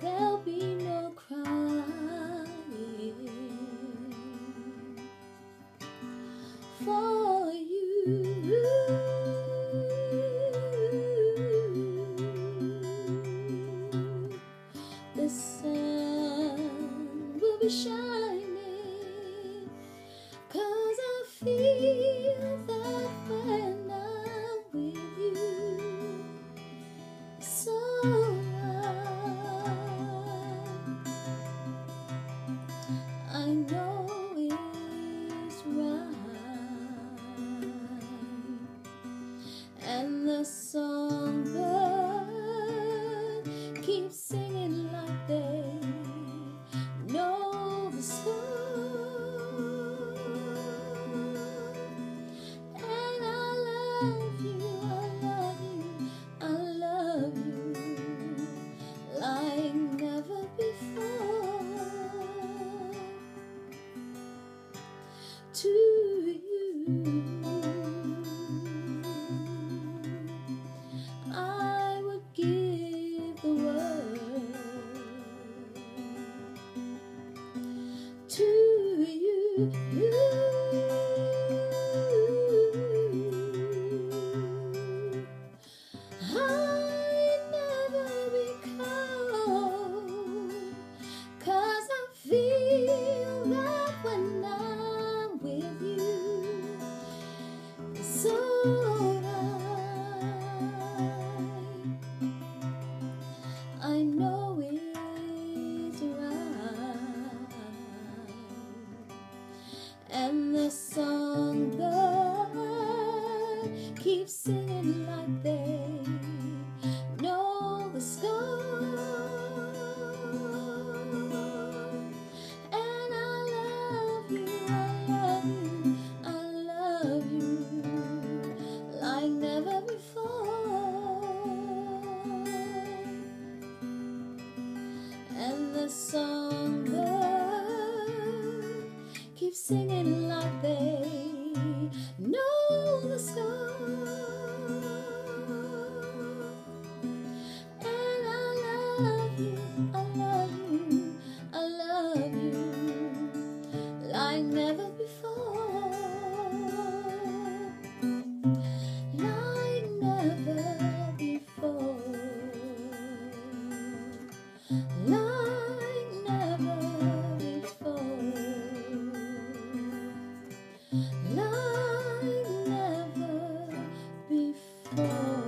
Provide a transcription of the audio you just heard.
There'll be no crying for you. The sun will be shining. to you. I would give the world to you. you. The songbird keeps singing like they keep singing like this. Thank you.